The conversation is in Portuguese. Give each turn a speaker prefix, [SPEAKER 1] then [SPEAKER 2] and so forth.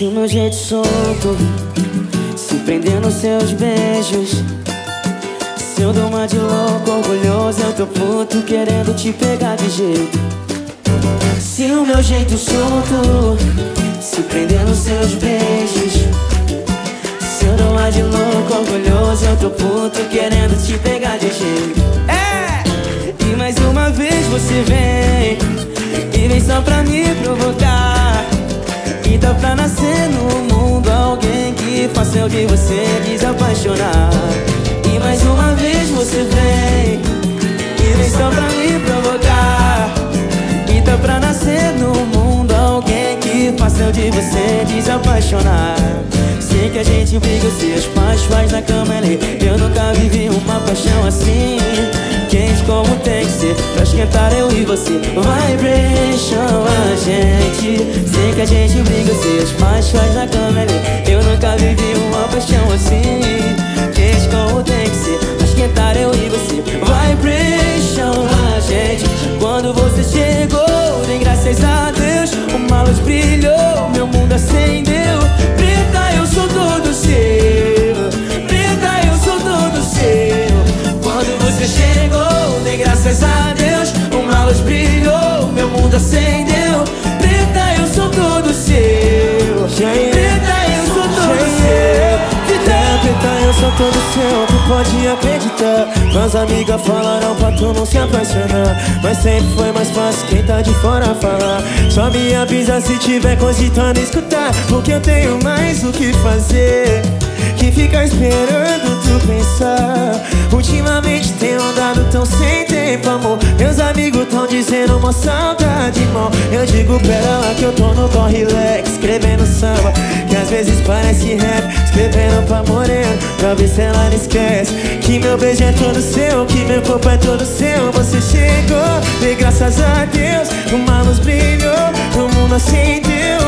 [SPEAKER 1] Se o meu jeito solto. Se prender nos seus beijos. Se eu dou uma de louco, orgulhoso Eu tô puto querendo te pegar de jeito. Se o meu jeito solto. Se prender nos seus beijos. Se eu dou uma de louco, orgulhoso Eu tô puto querendo te pegar de jeito. É! E mais uma vez você vem. E vem só pra me provocar Dá pra nascer no mundo. Alguém que faça eu de você desapaixonar E mais uma vez você vem E vem só pra me provocar. Dá pra nascer no mundo. Alguém que faça eu de você desapaixonar Sei que a gente briga se as paixões na cama é. Eu nunca vivi uma paixão assim Quente como tem que ser. Pra esquentar eu e você. Vibration a gente. Sei que a gente briga se as paixões na cama graças a Deus Uma luz brilhou Meu mundo acendeu. Preta, eu sou todo seu. Preta, eu sou todo seu.
[SPEAKER 2] É, preta, eu sou todo seu, tu pode acreditar. Mas amigas falaram pra tu não se apaixonar. Mas sempre foi mais fácil quem tá de fora falar. Só me avisa se tiver cogitando escutar. Porque eu tenho mais o que fazer. Que ficar esperando tu pensar? Ultimamente tenho andado tão sem tempo, amor. Meus amigos tão dizendo uma saudade, irmão. Eu digo pera lá que eu tô no corre relax Escrevendo samba, que às vezes parece rap Escrevendo pra morena, pra ver se ela não esquece. Que meu beijo é todo seu, que meu corpo é todo seu. Você chegou, dei graças a Deus Uma luz brilhou, o mundo acendeu